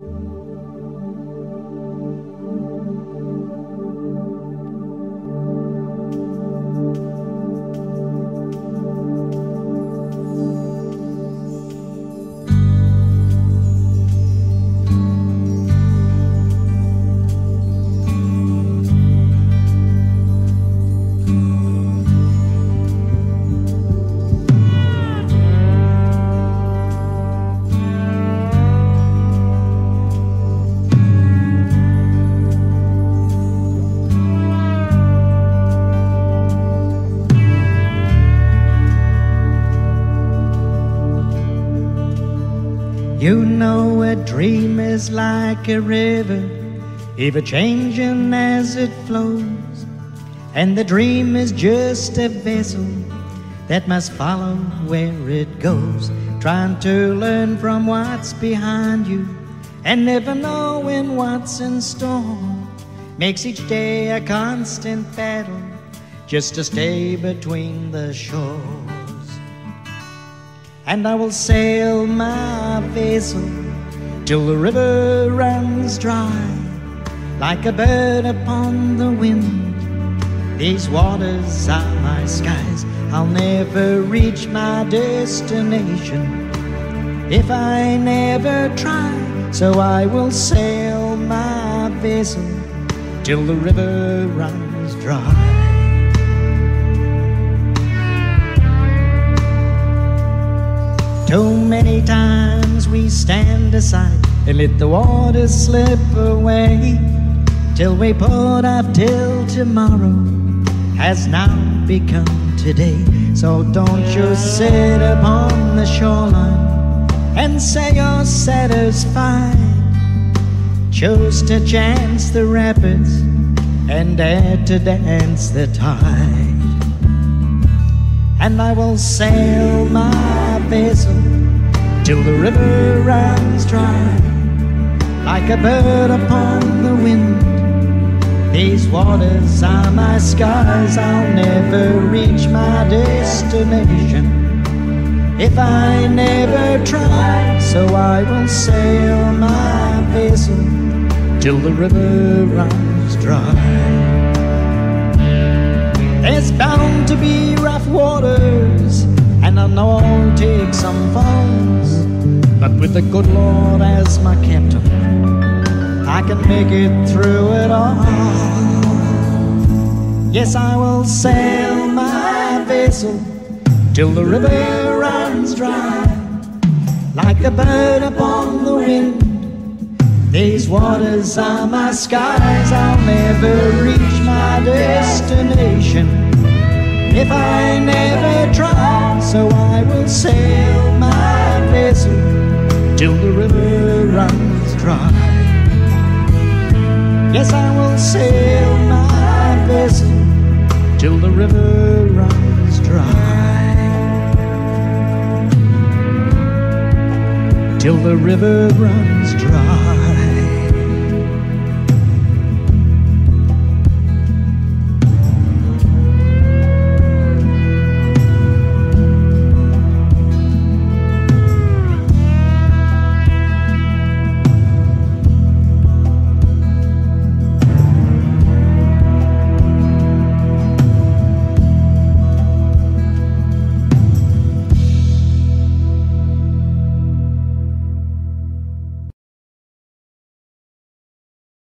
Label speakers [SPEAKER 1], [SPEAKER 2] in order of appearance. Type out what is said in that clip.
[SPEAKER 1] You know a dream is like a river, ever changing as it flows. And the dream is just a vessel that must follow where it goes. Trying to learn from what's behind you and never knowing what's in store makes each day a constant battle just to stay between the shores and I will sail my vessel till the river runs dry, like a bird upon the wind. These waters are my skies. I'll never reach my destination if I never try. So I will sail my vessel till the river runs dry. Many times we stand aside and let the water slip away till we put off till tomorrow has now become today. So don't you sit upon the shoreline and say you're satisfied. Choose to chance the rapids and dare to dance the tide and I will sail my vessel till the river runs dry, like a bird upon the wind. These waters are my skies, I'll never reach my destination if I never try. So I will sail my vessel till the river runs dry. There's bound to be rough waters, the good Lord as my captain, I can make it through it all. Yes, I will sail my vessel till the river runs dry, like a bird upon the wind. These waters are my skies, I'll never reach my destination if I never try. So I will sail till the river runs dry. Yes, I will sail my vessel till the river runs dry. Till the river runs dry.